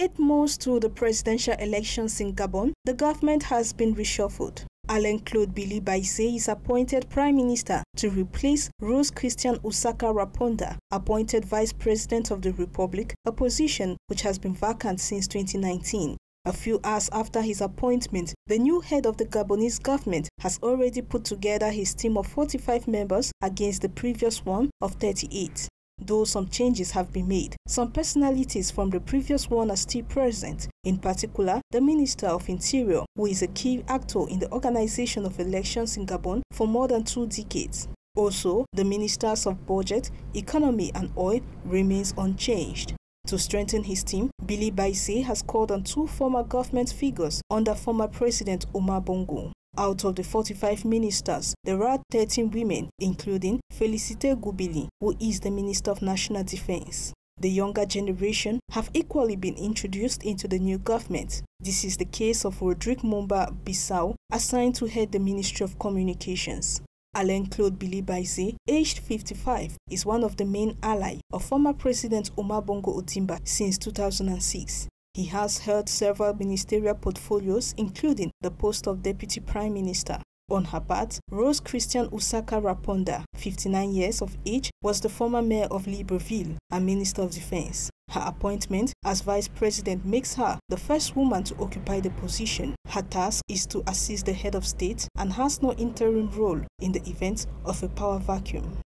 Eight months to the presidential elections in Gabon, the government has been reshuffled. Alain Claude Billie By Nze is appointed Prime Minister to replace Rose Christine Ossouka Raponda, appointed Vice President of the Republic, a position which has been vacant since 2019. A few hours after his appointment, the new head of the Gabonese government has already put together his team of 45 members against the previous one of 38. Though some changes have been made, some personalities from the previous one are still present, in particular the Minister of Interior, who is a key actor in the organization of elections in Gabon for more than two decades. Also, the Ministers of Budget, Economy and Oil remains unchanged. To strengthen his team, Billie By Nze has called on two former government figures under former President Omar Bongo. Out of the 45 ministers, there are 13 women, including Felicite Ngoubili, who is the Minister of National Defense. The younger generation have equally been introduced into the new government. This is the case of Rodrigue Mboumba Bissawou, assigned to head the Ministry of Communications. Alain Claude By Nze, aged 55, is one of the main ally of former President Omar Bongo Ondimba since 2006. He has held several ministerial portfolios, including the post of Deputy Prime Minister. On her part, Rose Christine Ossouka Raponda, 59 years of age, was the former mayor of Libreville and Minister of Defense. Her appointment as vice president makes her the first woman to occupy the position. Her task is to assist the head of state and has no interim role in the event of a power vacuum.